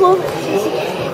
我不